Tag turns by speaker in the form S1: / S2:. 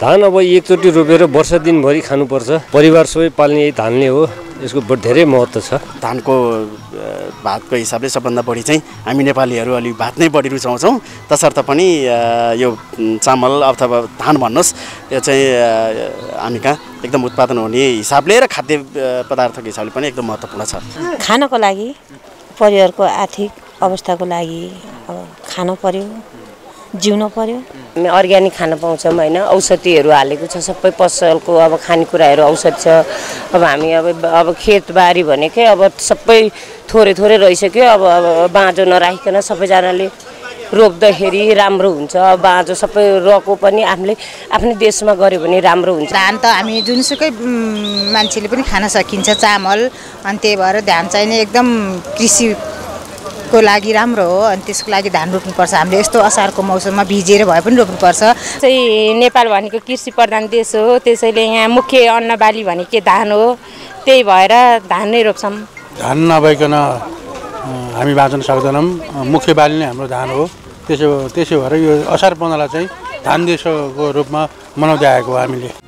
S1: धान अब एकचोटि रोपेर वर्ष दिनभरि खानुपर्छ। परिवार सबै पाल्ने यही धानले हो। यसको ब- धेरै महत्त्व छ।
S2: धानको भातको हिसाबले सबभन्दा बढी चाहिँ हामी नेपालीहरू अलिक भात नै बढी रुचाउँछौँ। तसर्थ पनि यो चामल अथवा धान भन्नुहोस् यो चाहिँ हामी कहाँ एकदम उत्पादन हुने हिसाबले र खाद्य पदार्थको हिसाबले पनि एकदम महत्त्वपूर्ण छ।
S3: खानको लागि परिवारको आर्थिक अवस्थाको लागि अब खानु पर्यो। जिउनु पर्यो?
S4: हामी अर्ग्यानिक खान पाउँछौँ होइन। औषधिहरू हालेको छ सबै पसलको अब खानेकुराहरू औषध छ। अब हामी अब अब खेतबारी भनेकै अब सबै थोरै थोरै रहिसक्यो। अब अब बाँझो नराखिकन सबैजनाले रोप्दाखेरि राम्रो हुन्छ। बाँझो सबै रको पनि आफूले आफ्नै देशमा गऱ्यो भने राम्रो हुन्छ।
S5: धान त हामी जुनसुकै मान्छेले पनि खान सकिन्छ। चामल अनि त्यही भएर धान चाहिँ नि एकदम कृषिको लागि राम्रो हो अनि त्यसको लागि धान रोप्नुपर्छ। हामीले यस्तो असारको मौसममा भिजेर भए पनि रोप्नुपर्छ।
S6: चाहिँ नेपाल भनेको कृषि प्रधान देश हो। त्यसैले यहाँ मुख्य अन्न बाली भनेको धान हो। त्यही भएर धान नै रोप्छौँ।
S7: धान नभइकन हामी बाँच्न सक्दैनौँ। मुख्य बाली नै हाम्रो धान हो। त्यसो त्यसो भएर यो असार पन्ध्रलाई चाहिँ धान देशको रूपमा मनाउँदै आएको हो हामीले।